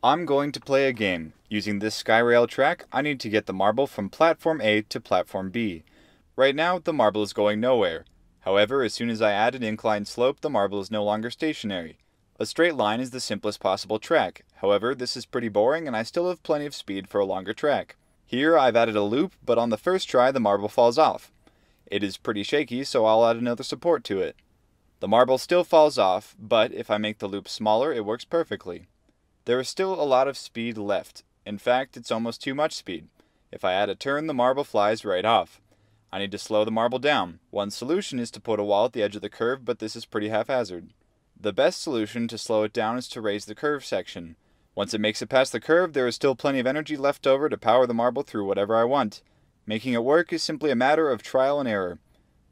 I'm going to play a game. Using this Skyrail track, I need to get the marble from platform A to platform B. Right now, the marble is going nowhere. However, as soon as I add an inclined slope, the marble is no longer stationary. A straight line is the simplest possible track. However, this is pretty boring and I still have plenty of speed for a longer track. Here I've added a loop, but on the first try the marble falls off. It is pretty shaky, so I'll add another support to it. The marble still falls off, but if I make the loop smaller, it works perfectly. There is still a lot of speed left. In fact, it's almost too much speed. If I add a turn, the marble flies right off. I need to slow the marble down. One solution is to put a wall at the edge of the curve, but this is pretty haphazard. The best solution to slow it down is to raise the curve section. Once it makes it past the curve, there is still plenty of energy left over to power the marble through whatever I want. Making it work is simply a matter of trial and error.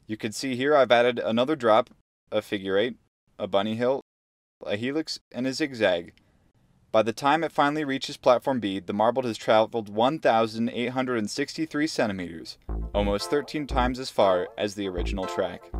You can see here I've added another drop, a figure eight, a bunny hill, a helix, and a zigzag. By the time it finally reaches platform B, the marble has traveled 1,863 centimeters, almost 13 times as far as the original track.